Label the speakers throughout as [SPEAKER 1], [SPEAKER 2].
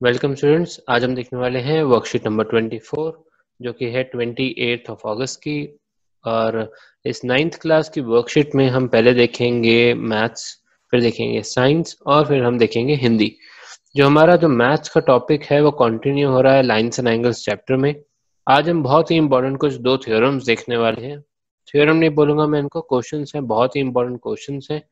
[SPEAKER 1] Welcome students आज हम देखने वाले हैं वर्कशीट नंबर 24 जो कि है 28 ऑफ़ अगस्त की। और इस नाइन्थ क्लास की वर्कशीट में हम पहले देखेंगे मैथ्स फिर देखेंगे साइंस और फिर हम देखेंगे हिंदी। जो हमारा जो मैथ्स का टॉपिक है, वो कंटिन्यू हो रहा है लाइन्स एंड एंगल्स चैप्टर में। आज हम बहुत ही इंपॉर्टेंट कुछ दो थियोरम्स देखने वाले हैं। थियोरम नहीं बोलूँगा मैं इनको क्वेश्चन हैं, बहुत ही इंपॉर्टेंट क्वेश्चन हैं,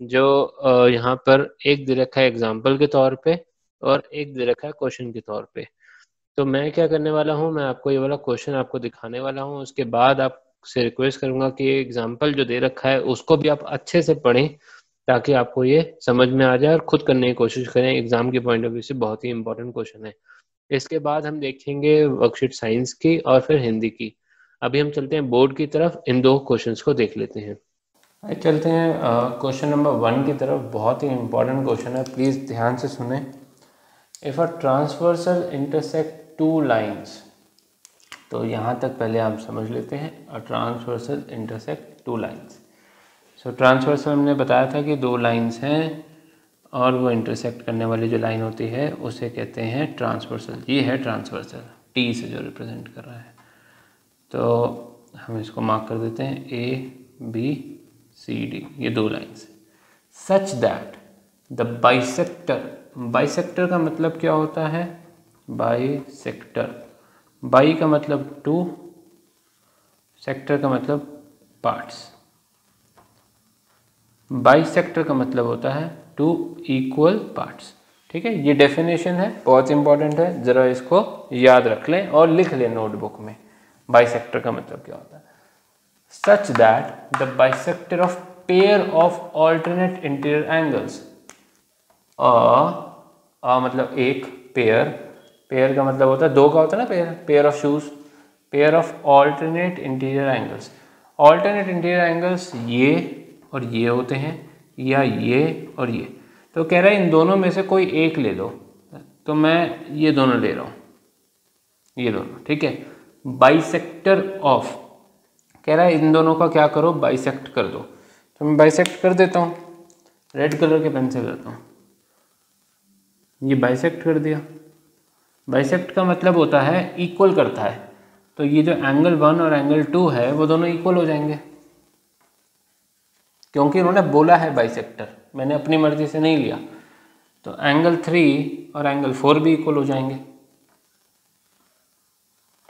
[SPEAKER 1] जो यहाँ पर एक दे रखा है एग्ज़ाम्पल के तौर पे। और एक दे रखा है क्वेश्चन के तौर पे। तो मैं क्या करने वाला हूँ, मैं आपको ये वाला क्वेश्चन आपको दिखाने वाला हूँ। उसके बाद आपसे रिक्वेस्ट करूँगा कि एग्ज़ाम्पल जो दे रखा है, उसको भी आप अच्छे से पढ़ें ताकि आपको ये समझ में आ जाए और खुद करने की कोशिश करें। एग्ज़ाम के पॉइंट ऑफ़ व्यू से बहुत ही इंपॉर्टेंट क्वेश्चन है। इसके बाद हम देखेंगे वर्कशीट साइंस की और फिर हिंदी की। अभी हम चलते हैं बोर्ड की तरफ़, इन दो क्वेश्चन को देख लेते हैं। चलते हैं क्वेश्चन नंबर वन की तरफ़। बहुत ही इंपॉर्टेंट क्वेश्चन है प्लीज़ ध्यान से सुने। If a transversal intersect two lines तो यहाँ तक पहले आप समझ लेते हैं a transversal intersect two lines so transversal हमने बताया था कि दो लाइंस हैं और वो इंटरसेक्ट करने वाली जो लाइन होती है, उसे कहते हैं ट्रांसवर्सल ये है ट्रांसवर्सल टी से जो रिप्रेजेंट कर रहा है. तो हम इसको मार्क कर देते हैं ए बी सी डी ये दो lines such that the bisector bisector का मतलब क्या होता है? बाई सेक्टर बाई का मतलब टू, सेक्टर का मतलब पार्ट्स। बाई सेक्टर का मतलब होता है टू इक्वल पार्ट्स। ठीक है, ये डेफिनेशन है, बहुत इंपॉर्टेंट है, ज़रा इसको याद रख लें और लिख लें नोटबुक में। बाई सेक्टर का मतलब क्या होता है? Such that the bisector of pair of alternate interior angles a a मतलब एक पेयर पेयर का मतलब होता है, दो का होता है ना pair pair of shoes pair of alternate interior angles alternate interior angles ये और ये होते हैं, या ये और ये. तो कह रहा है इन दोनों में से कोई एक ले लो. तो मैं ये दोनों ले रहा हूँ. ये दोनों, ठीक है? बाइसेक्टर ऑफ़ कह रहा है इन दोनों का क्या करो? बाइसेक्ट कर दो. तो मैं बाइसेक्ट कर देता हूँ. रेड कलर के पेन से करता हूँ. ये बाइसेक्ट कर दिया। बाइसेक्ट का मतलब होता है इक्वल करता है। तो ये जो एंगल वन और एंगल टू है, वो दोनों इक्वल हो जाएँगे। क्योंकि उन्होंने बोला है बाइसेक्टर मैंने अपनी मर्ज़ी से नहीं लिया। तो एंगल थ्री और एंगल फोर भी इक्वल हो जाएँगे।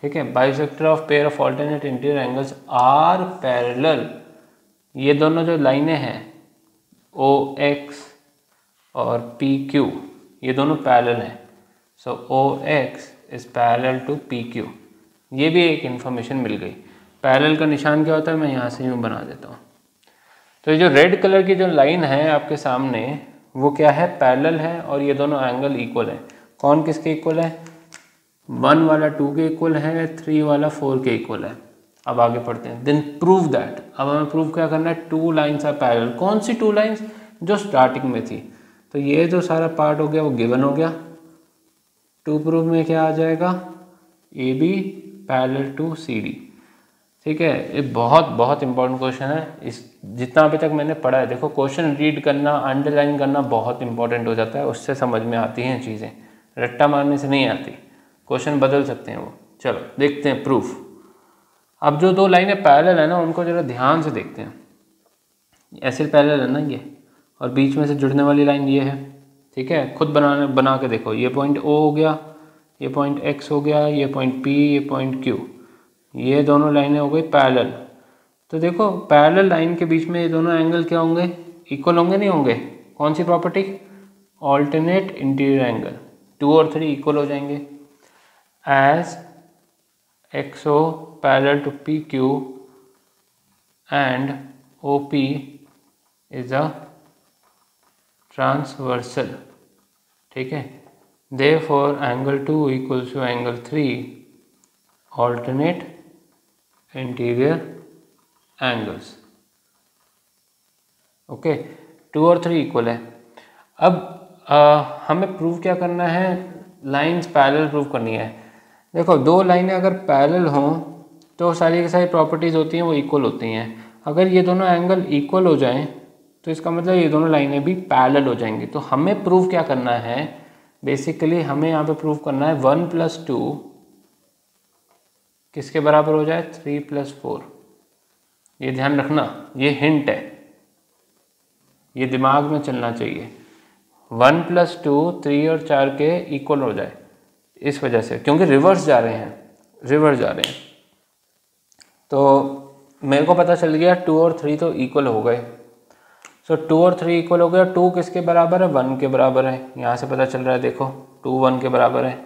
[SPEAKER 1] ठीक है? Bisector of pair of alternate interior angles are parallel ये दोनों जो लाइनें हैं ओ एक्स और पी क्यू ये दोनों पैरेलल हैं। So O X is parallel to P Q ये भी एक इन्फॉर्मेशन मिल गई। पैरेलल का निशान क्या होता है? मैं यहाँ से यूँ बना देता हूँ। तो ये जो रेड कलर की जो लाइन है आपके सामने, वो क्या है? पैरेलल है और ये दोनों एंगल इक्वल है। कौन किसके इक्वल है? वन वाला टू के इक्वल है थ्री वाला फोर के इक्वल है। अब आगे पढ़ते हैं। देन प्रूव दैट अब हमें प्रूव क्या करना है? टू लाइन्स आर पैरेलल कौन सी टू लाइन्स जो स्टार्टिंग में थी। तो ये जो सारा पार्ट हो गया वो गिवन हो गया। टू प्रूफ में क्या आ जाएगा? A B parallel to C D ठीक है, ये बहुत बहुत इंपॉर्टेंट क्वेश्चन है। इस, जितना अभी तक मैंने पढ़ा है, देखो क्वेश्चन रीड करना अंडरलाइन करना बहुत इंपॉर्टेंट हो जाता है। उससे समझ में आती हैं चीज़ें। रट्टा मारने से नहीं आती। क्वेश्चन बदल सकते हैं वो। चलो, देखते हैं प्रूफ अब जो दो लाइनें पैरेलल है ना, उनको जरा ध्यान से देखते हैं। ऐसे पैरेलल है ना ये। और बीच में से जुड़ने वाली लाइन ये है, ठीक है? खुद बनाने, बना के देखो, ये पॉइंट ओ हो गया, ये पॉइंट एक्स हो गया, ये पॉइंट पी ये पॉइंट क्यू ये दोनों लाइनें हो गई पैरेलल तो देखो पैरेलल लाइन के बीच में ये दोनों एंगल क्या होंगे? इक्वल होंगे, नहीं होंगे? कौन सी property alternate interior angle two और थ्री इक्वल हो जाएँगे. As X O parallel to P Q and O P is a transversal ठीक है? Therefore angle two equals to angle three alternate interior angles okay two और three equal है. अब आ, हमें prove क्या करना है? लाइंस पैरेलल प्रूव करनी है. देखो दो लाइनें अगर पैरेलल हों तो सारी की सारी प्रॉपर्टीज़ होती हैं वो इक्वल होती हैं. अगर ये दोनों एंगल इक्वल हो जाएँ तो इसका मतलब ये दोनों लाइनें भी पैरेलल हो जाएँगी। तो हमें प्रूव क्या करना है? बेसिकली हमें यहाँ पे प्रूव करना है वन प्लस टू किसके बराबर हो जाए? थ्री प्लस फोर ये ध्यान रखना, ये हिंट है। ये दिमाग में चलना चाहिए। वन प्लस टू थ्री और चार के इक्वल हो जाए। इस वजह से, क्योंकि रिवर्स जा रहे हैं। रिवर्स जा रहे हैं। तो मेरे को पता चल गया टू और थ्री तो इक्वल हो गए। सो टू और थ्री इक्वल हो गया। टू किसके बराबर है? वन के बराबर है। यहाँ से पता चल रहा है, देखो टू वन के बराबर है।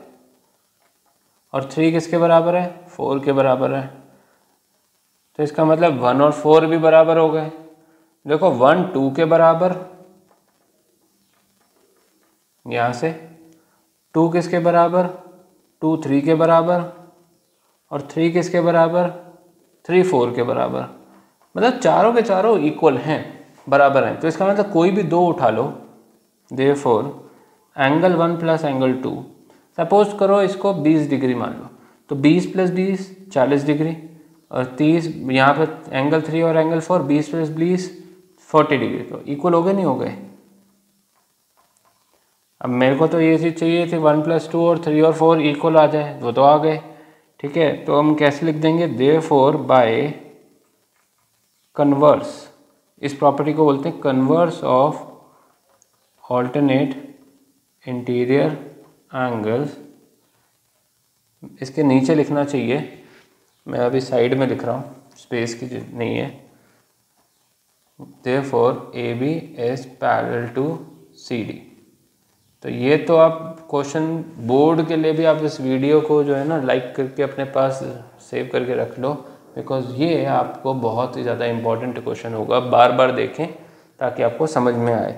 [SPEAKER 1] और थ्री किसके बराबर है? फोर के बराबर है। तो इसका मतलब वन और फोर भी बराबर हो गए। देखो वन टू के बराबर। यहाँ से टू किसके बराबर? टू थ्री के बराबर। और थ्री किसके बराबर? थ्री फोर के बराबर। मतलब चारों के चारों इक्वल हैं। बराबर हैं। तो इसका मतलब कोई भी दो उठा लो therefore angle one plus angle two suppose करो इसको बीस डिग्री मान लो। तो बीस प्लस बीस, चालीस डिग्री, और तीस, यहाँ पर एंगल थ्री और एंगल फोर बीस प्लस बीस फोर्टी डिग्री। तो इक्वल हो गए, नहीं हो गए? अब मेरे को तो ये चीज़ चाहिए थी वन प्लस टू और थ्री और फोर इक्वल आ जाए, वो तो आ गए। ठीक है तो हम कैसे लिख देंगे? दे फोर बाय कन्वर्स इस प्रॉपर्टी को बोलते हैं converse of alternate interior angles इसके नीचे लिखना चाहिए। मैं अभी साइड में लिख रहा हूँ स्पेस की नहीं है। Therefore A B S parallel to C D तो ये तो आप क्वेश्चन बोर्ड के लिए भी आप इस वीडियो को जो है ना लाइक करके अपने पास सेव करके रख लो। बिकॉज़ ये आपको बहुत ही ज़्यादा इंपॉर्टेंट क्वेश्चन होगा बार बार देखें, ताकि आपको समझ में आए।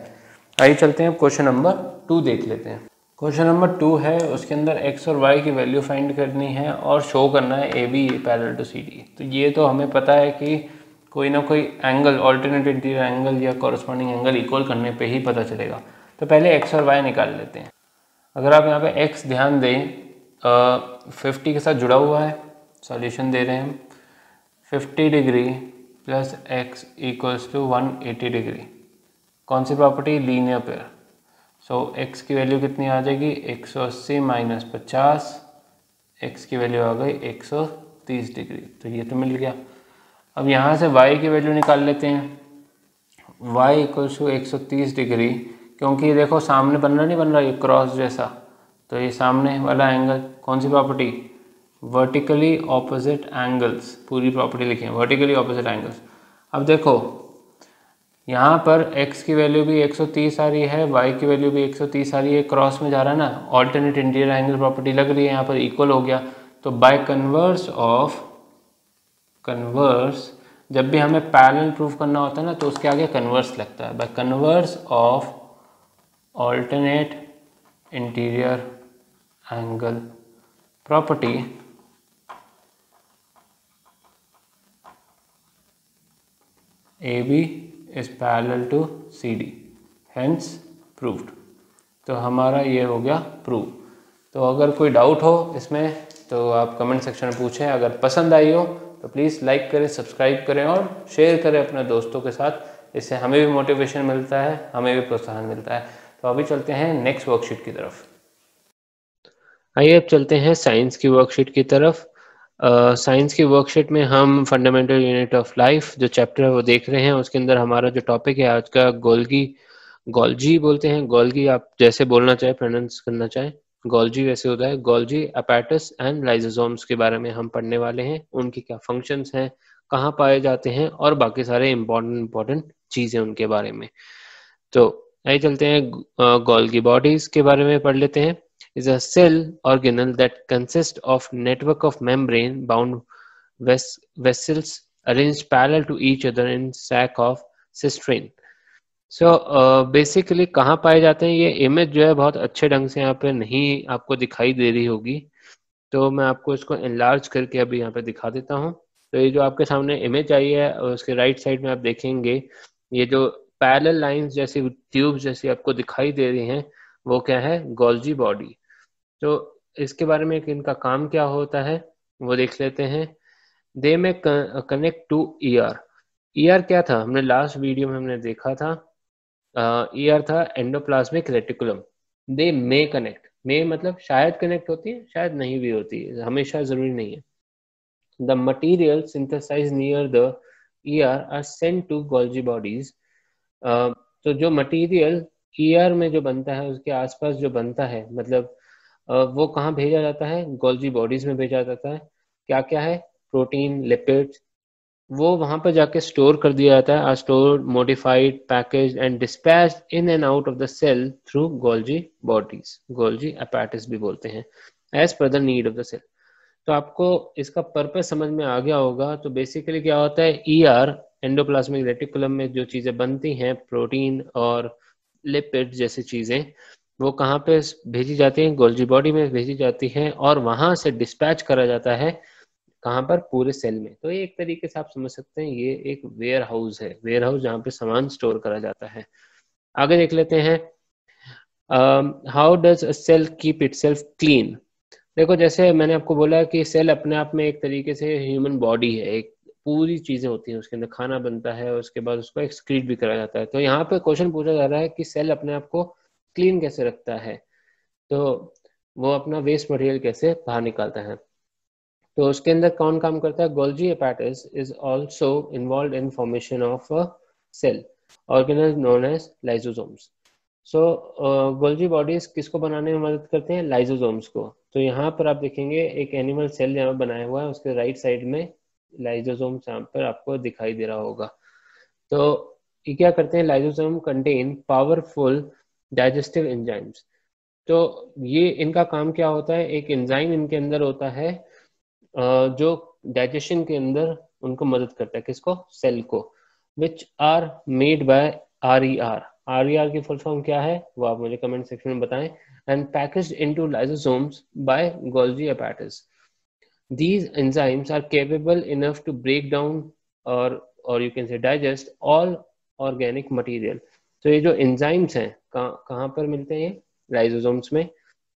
[SPEAKER 1] आइए चलते हैं क्वेश्चन नंबर टू देख लेते हैं। क्वेश्चन नंबर टू है, उसके अंदर एक्स और वाई की वैल्यू फाइंड करनी है और शो करना है A B parallel to C D तो ये तो हमें पता है कि कोई ना कोई एंगल ऑल्टरनेट इंटीरियर एंगल या कॉरस्पॉन्डिंग एंगल इक्वल करने पे ही पता चलेगा। तो पहले एक्स और वाई निकाल लेते हैं। अगर आप यहाँ पे एक्स ध्यान दें फिफ्टी के साथ जुड़ा हुआ है सॉल्यूशन दे रहे हैं fifty degree plus X equals to one eighty degree. कौन सी property linear pair so X की वैल्यू कितनी आ जाएगी? एक सौ अस्सी माइनस पचास। एक्स की वैल्यू आ गई एक सौ तीस डिग्री। तो ये तो मिल गया। अब यहाँ से y की वैल्यू निकाल लेते हैं। Y इक्वल्स टू एक सौ तीस डिग्री, क्योंकि देखो सामने बन रहा नहीं बन रहा, ये क्रॉस जैसा। तो ये सामने वाला एंगल कौन सी प्रॉपर्टी वर्टिकली ऑपोजिट एंगल्स पूरी प्रॉपर्टी लिखी है वर्टिकली ऑपोजिट एंगल्स अब देखो, यहाँ पर x की वैल्यू भी 130 आ रही है, y की वैल्यू भी 130 आ रही है क्रॉस में जा रहा है ना ऑल्टरनेट इंटीरियर एंगल प्रॉपर्टी लग रही है, यहाँ पर इक्वल हो गया। तो बाय कन्वर्स ऑफ़ कन्वर्स जब भी हमें पैरेलल प्रूफ करना होता है ना तो उसके आगे कन्वर्स लगता है। By converse of alternate interior angle property is parallel to C D hence proved तो हमारा ये हो गया प्रूव तो अगर कोई डाउट हो इसमें तो आप कमेंट सेक्शन में पूछें। अगर पसंद आई हो तो प्लीज़ लाइक करें सब्सक्राइब करें और शेयर करें अपने दोस्तों के साथ। इससे हमें भी मोटिवेशन मिलता है, हमें भी प्रोत्साहन मिलता है। तो अभी चलते हैं नेक्स्ट वर्कशीट की तरफ़। आइए अब चलते हैं साइंस की वर्कशीट की तरफ़। साइंस uh, की वर्कशीट में हम फंडामेंटल यूनिट ऑफ़ लाइफ जो चैप्टर है वो देख रहे हैं उसके अंदर हमारा जो टॉपिक है आज का गोल्गी गोल्जी बोलते हैं। गोल्गी आप जैसे बोलना चाहे प्रोनाउंस करना चाहे गोल्जी वैसे होता है। गोल्जी अपैटस एंड लाइजोसोम्स के बारे में हम पढ़ने वाले हैं। उनके क्या फ़ंक्शंस हैं कहाँ पाए जाते हैं और बाकी सारे इंपॉर्टेंट इंपॉर्टेंट चीज़ें उनके बारे में। तो आइए चलते हैं गोल्गी बॉडीज के बारे में पढ़ लेते हैं। Is a cell organelle that consists of network of membrane bound ves, vessels arranged parallel to each other in sac of cisterine. So basically कहाँ पाए जाते हैं? ये इमेज जो है बहुत अच्छे ढंग से यहाँ पे नहीं आपको दिखाई दे रही होगी। तो मैं आपको इसको इनलार्ज करके अभी यहाँ पे दिखा देता हूँ। तो ये जो आपके सामने इमेज आई है, और उसके राइट साइड में आप देखेंगे, ये जो पैरेलल लाइंस जैसी ट्यूब्स जैसी आपको दिखाई दे रही हैं वो क्या है? गोल्जी बॉडी तो इसके बारे में इनका काम क्या होता है वो देख लेते हैं। दे में कनेक्ट टू ईआर ईआर क्या था? हमने लास्ट वीडियो में हमने देखा था। uh, था endoplasmic reticulum they may connect मे मतलब शायद कनेक्ट होती है शायद नहीं भी होती है। हमेशा ज़रूरी नहीं है। The material synthesize near the ER are sent to Golgi bodies तो जो मटीरियल ईयर में जो बनता है, उसके आसपास जो बनता है मतलब वो कहाँ भेजा जाता है? गोल्जी बॉडीज में भेजा जाता है। क्या क्या है? प्रोटीन लिपिड्स वो वहाँ पर जाके स्टोर कर दिया जाता है। Are store modified package and dispatch in and out of the cell through Golgi bodies Golgi apparatus भी बोलते हैं। As per the need of the cell तो आपको इसका पर्पज समझ में आ गया होगा। तो बेसिकली क्या होता है? ई आर एंडोप्लाज्मिक रेटिकुलम में जो चीज़ें बनती हैं प्रोटीन और लिपिड जैसी चीज़ें, वो कहाँ पे भेजी जाती हैं? गोल्जी बॉडी में भेजी जाती हैं और वहाँ से डिस्पैच करा जाता है कहाँ पर? पूरे सेल में। तो ये एक तरीके से आप समझ सकते हैं, ये एक वेयर हाउस है। वेयर हाउस जहाँ पे सामान स्टोर करा जाता है। आगे देख लेते हैं how does a cell keep itself clean देखो, जैसे मैंने आपको बोला कि सेल अपने आप में एक तरीके से ह्यूमन बॉडी है, एक पूरी चीज़ें होती हैं, उसके अंदर खाना बनता है उसके बाद उसको एक्सक्रीट भी करा जाता है। तो यहाँ पे क्वेश्चन पूछा जा रहा है कि सेल अपने आप को क्लीन कैसे रखता है? तो वो अपना वेस्ट मटेरियल कैसे बाहर निकालता है? तो उसके अंदर कौन काम करता है? Golgi apparatus is also involve in formation of cell organelles known as lysosomes so Golgi bodies किसको बनाने में मदद करते हैं? लाइजोजोम्स को। तो यहाँ पर आप देखेंगे एक एनिमल सेल यहाँ बनाया हुआ है, उसके राइट साइड में लाइजोजोम्स यहाँ पर आपको दिखाई दे रहा होगा। तो ये क्या करते हैं? Lysosome contain powerful digestive enzymes तो ये इनका काम क्या होता है? एक एंजाइम इनके अंदर होता है जो डाइजेशन के अंदर उनको मदद करता है। किसको? सेल को। Which are made by R E R R E R की फुल फॉर्म क्या है? वो आप मुझे कमेंट सेक्शन में बताएँ। And package into lysosomes by Golgi apparatus these enzymes are capable enough to break down or or you can say digest all organic material. तो ये जो एंजाइम्स हैं, कहाँ कहाँ पर मिलते हैं लाइजोसोम्स में।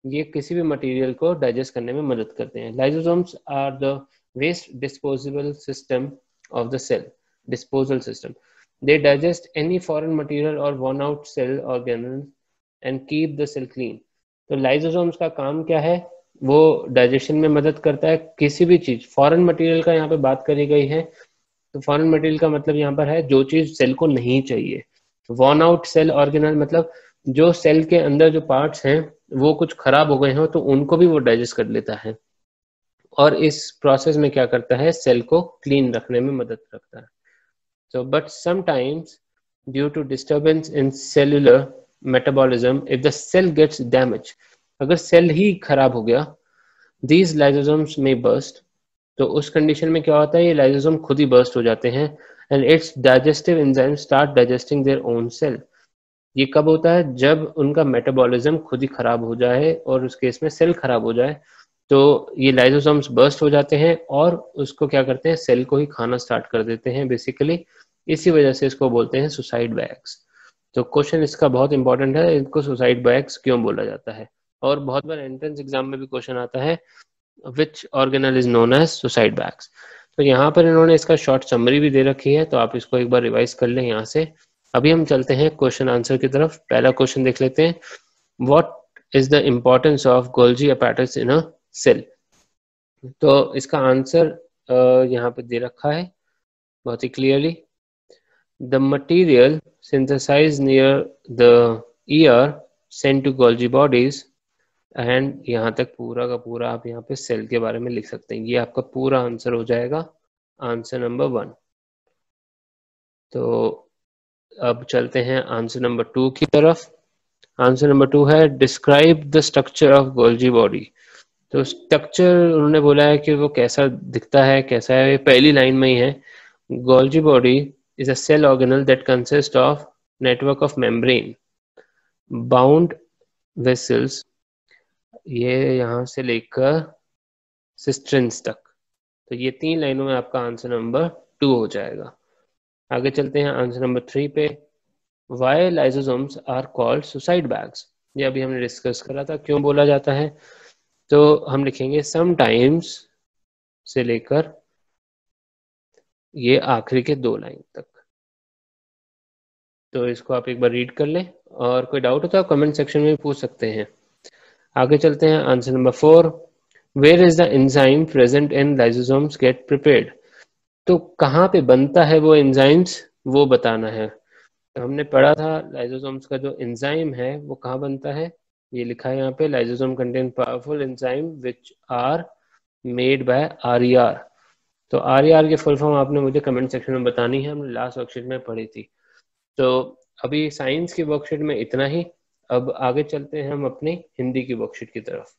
[SPEAKER 1] ये किसी भी मटेरियल को डाइजेस्ट करने में मदद करते हैं। Lysosomes are the waste disposable system of the cell disposal system they digest any foreign material और worn out cell organelle and keep the cell clean तो लाइजोसोम्स का काम क्या है? वो डाइजेशन में मदद करता है किसी भी चीज़। फॉरेन मटेरियल का यहाँ पे बात करी गई है तो फॉरेन मटेरियल का मतलब यहाँ पर है जो चीज़ सेल को नहीं चाहिए। वन आउट सेल ऑर्गेनल मतलब जो सेल के अंदर जो पार्ट्स हैं, वो कुछ खराब हो गए हो तो उनको भी वो डाइजेस्ट कर लेता है। और इस प्रोसेस में क्या करता है सेल को क्लीन रखने में मदद रखता है। So, but sometimes, due to disturbance in cellular the cell gets damaged अगर सेल ही खराब हो गया दीज लाइजोसोम्स में बर्स्ट तो उस कंडीशन में क्या होता है? ये लाइजोसोम खुद ही बर्स्ट हो जाते हैं and its digestive enzyme start digesting their own cell ये कब होता है? जब उनका मेटाबॉलिज्म खुद ही खराब हो जाए और उस केस में सेल खराब हो जाए तो ये लाइजोसोम्स बर्स्ट हो जाते हैं और उसको क्या करते हैं? सेल को ही खाना स्टार्ट कर देते हैं बेसिकली इसी वजह से इसको बोलते हैं सुसाइड बैग्स तो क्वेश्चन इसका बहुत इंपॉर्टेंट है इनको सुसाइड बैग्स क्यों बोला जाता है? और बहुत बार एंट्रेंस एग्ज़ाम में भी क्वेश्चन आता है which organelle is known as suicide bags तो यहाँ पर इन्होंने इसका शॉर्ट समरी भी दे रखी है तो आप इसको एक बार रिवाइज कर लें यहाँ से। अभी हम चलते हैं क्वेश्चन आंसर की तरफ़। पहला क्वेश्चन देख लेते हैं। What is the importance of Golgi apparatus in a cell तो इसका आंसर यहाँ पर दे रखा है, बहुत ही clearly the material synthesize near the ER sent to Golgi bodies and यहाँ तक पूरा का पूरा आप यहाँ पे सेल के बारे में लिख सकते हैं। ये आपका पूरा आंसर हो जाएगा। आंसर नंबर वन तो अब चलते हैं आंसर नंबर टू की तरफ़। आंसर नंबर टू है describe the structure of Golgi body तो स्ट्रक्चर उन्होंने बोला है कि वो कैसा दिखता है, कैसा है पहली लाइन में ही है। Golgi body is a cell organelle that consist of network of membrane bound vessels ये यहाँ से लेकर सिस्ट्रेंस तक। तो ये तीन लाइनों में आपका आंसर नंबर टू हो जाएगा। आगे चलते हैं आंसर नंबर थ्री पे। Why lysosomes are called suicide bags ये अभी हमने डिस्कस करा था, क्यों बोला जाता है? तो हम लिखेंगे समटाइम्स से लेकर ये आखिरी के दो लाइन तक। तो इसको आप एक बार रीड कर लें। और कोई डाउट हो तो आप कमेंट सेक्शन में पूछ सकते हैं। आगे चलते हैं answer number four where is the enzyme present in lysosomes get prepared तो कहाँ पे बनता है वो एंजाइम्स वो बताना है। तो हमने पढ़ा था लाइजोसोम्स का जो एंजाइम है, वो कहाँ बनता है? ये लिखा है यहाँ पे lysosome contain powerful enzyme which are made by R तो आर के फुल फॉर्म आपने मुझे कमेंट सेक्शन में बतानी है, हमने लास्ट वर्कशीट में पढ़ी थी। तो अभी साइंस की वर्कशीट में इतना ही। अब आगे चलते हैं हम अपनी हिंदी की वर्कशीट की तरफ़।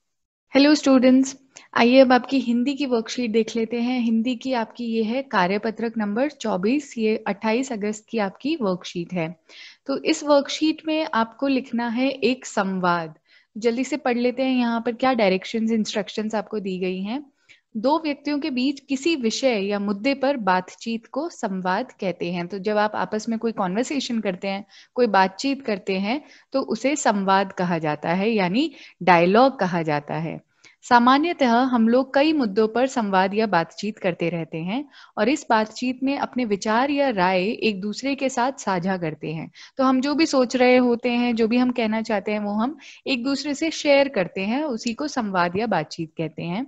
[SPEAKER 2] हेलो स्टूडेंट्स आइए अब आपकी हिंदी की वर्कशीट देख लेते हैं। हिंदी की आपकी ये है कार्यपत्रक नंबर 24 ये 28 अगस्त की आपकी वर्कशीट है। तो इस वर्कशीट में आपको लिखना है एक संवाद। जल्दी से पढ़ लेते हैं, यहाँ पर क्या डायरेक्शंस इंस्ट्रक्शंस आपको दी गई हैं। दो व्यक्तियों के बीच किसी विषय या मुद्दे पर बातचीत को संवाद कहते हैं। तो जब आप आपस में कोई कॉन्वर्सेशन करते हैं, कोई बातचीत करते हैं तो उसे संवाद कहा जाता है, यानी डायलॉग कहा जाता है। सामान्यतः हम लोग कई मुद्दों पर संवाद या बातचीत करते रहते हैं और इस बातचीत में अपने विचार या राय एक दूसरे के साथ साझा करते हैं। तो हम जो भी सोच रहे होते हैं, जो भी हम कहना चाहते हैं, वो हम एक दूसरे से शेयर करते हैं, उसी को संवाद या बातचीत कहते हैं।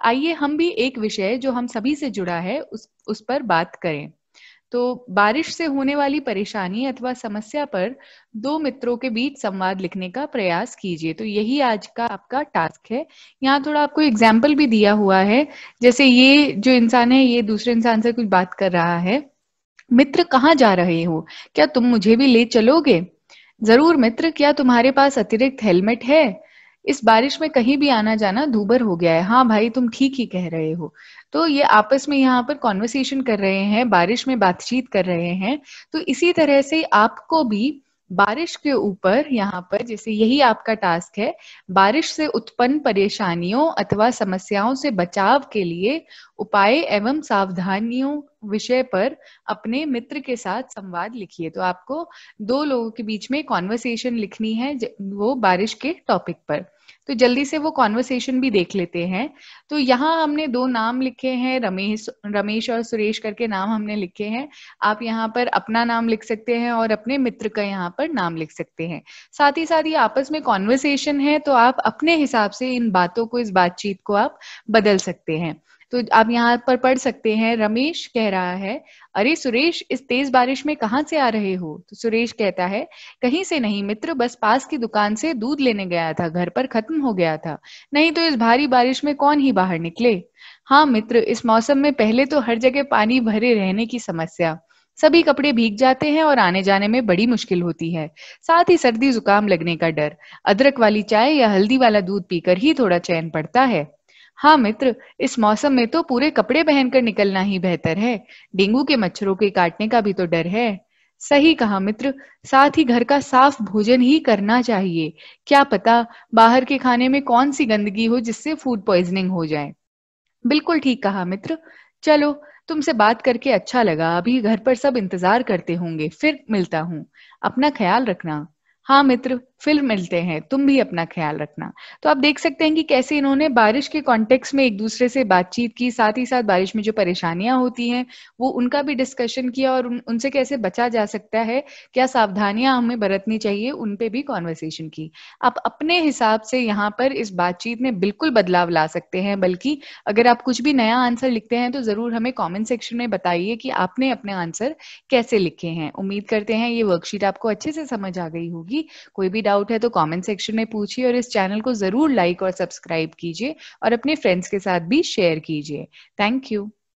[SPEAKER 2] आइए हम भी एक विषय जो हम सभी से जुड़ा है, उस उस पर बात करें। तो बारिश से होने वाली परेशानी अथवा समस्या पर दो मित्रों के बीच संवाद लिखने का प्रयास कीजिए। तो यही आज का आपका टास्क है। यहाँ थोड़ा आपको एग्ज़ाम्पल भी दिया हुआ है। जैसे ये जो इंसान है, ये दूसरे इंसान से कुछ बात कर रहा है। मित्र, कहाँ जा रहे हो? क्या तुम मुझे भी ले चलोगे? ज़रूर मित्र, क्या तुम्हारे पास अतिरिक्त हेलमेट है? इस बारिश में कहीं भी आना जाना दूबर हो गया है। हाँ भाई, तुम ठीक ही कह रहे हो। तो ये आपस में यहाँ पर कॉन्वर्सेशन कर रहे हैं, बारिश में बातचीत कर रहे हैं। तो इसी तरह से आपको भी बारिश के ऊपर यहाँ पर, जैसे यही आपका टास्क है, बारिश से उत्पन्न परेशानियों अथवा समस्याओं से बचाव के लिए उपाय एवं सावधानियों विषय पर अपने मित्र के साथ संवाद लिखिए। तो आपको दो लोगों के बीच में कॉन्वर्सेशन लिखनी है वो बारिश के टॉपिक पर। तो जल्दी से वो कॉन्वर्सेशन भी देख लेते हैं। तो यहाँ हमने दो नाम लिखे हैं, रमेश रमेश और सुरेश करके नाम हमने लिखे हैं। आप यहाँ पर अपना नाम लिख सकते हैं और अपने मित्र का यहाँ पर नाम लिख सकते हैं। साथ ही साथ ये आपस में कॉन्वर्सेशन है तो आप अपने हिसाब से इन बातों को, इस बातचीत को आप बदल सकते हैं। तो आप यहाँ पर पढ़ सकते हैं, रमेश कह रहा है, अरे सुरेश, इस तेज बारिश में कहाँ से आ रहे हो? तो सुरेश कहता है, कहीं से नहीं, मित्र, बस पास की दुकान से दूध लेने गया था, घर पर खत्म हो गया था, नहीं तो इस भारी बारिश में कौन ही बाहर निकले? हाँ मित्र, इस मौसम में पहले तो हर जगह पानी भरे रहने की समस्या, सभी कपड़े भीग जाते हैं और आने जाने में बड़ी मुश्किल होती है, साथ ही सर्दी, जुकाम लगने का डर, अदरक वाली चाय या हल्दी वाला दूध पीकर ही थोड़ा चैन पड़ता है। हाँ मित्र, इस मौसम में तो पूरे कपड़े पहनकर निकलना ही बेहतर है। डेंगू के मच्छरों के काटने का भी तो डर है। सही कहा मित्र, साथ ही घर का साफ़ भोजन ही करना चाहिए। क्या पता बाहर के खाने में कौन सी गंदगी हो जिससे फ़ूड पॉइजनिंग हो जाए। बिल्कुल ठीक कहा मित्र। चलो, तुमसे बात करके अच्छा लगा। अभी घर पर सब इंतज़ार करते होंगे। फिर मिलता हूँ। अपना ख्याल रखना। हाँ मित्र फिर मिलते हैं तुम भी अपना ख्याल रखना। तो आप देख सकते हैं कि कैसे इन्होंने बारिश के कॉन्टेक्स्ट में एक दूसरे से बातचीत की साथ ही साथ बारिश में जो परेशानियाँ होती हैं वो उनका भी डिस्कशन किया और उन, उनसे कैसे बचा जा सकता है क्या सावधानियाँ हमें बरतनी चाहिए उन पे भी कॉन्वर्सेशन की। आप अपने हिसाब से यहाँ पर इस बातचीत में बिल्कुल बदलाव ला सकते हैं बल्कि अगर आप कुछ भी नया आंसर लिखते हैं तो ज़रूर हमें कॉमेंट सेक्शन में बताइए कि आपने अपने आंसर कैसे लिखे हैं। उम्मीद करते हैं ये वर्कशीट आपको अच्छे से समझ आ गई होगी। कोई भी डाउट है तो कमेंट सेक्शन में पूछिए और इस चैनल को ज़रूर लाइक और सब्सक्राइब कीजिए और अपने फ्रेंड्स के साथ भी शेयर कीजिए। Thank you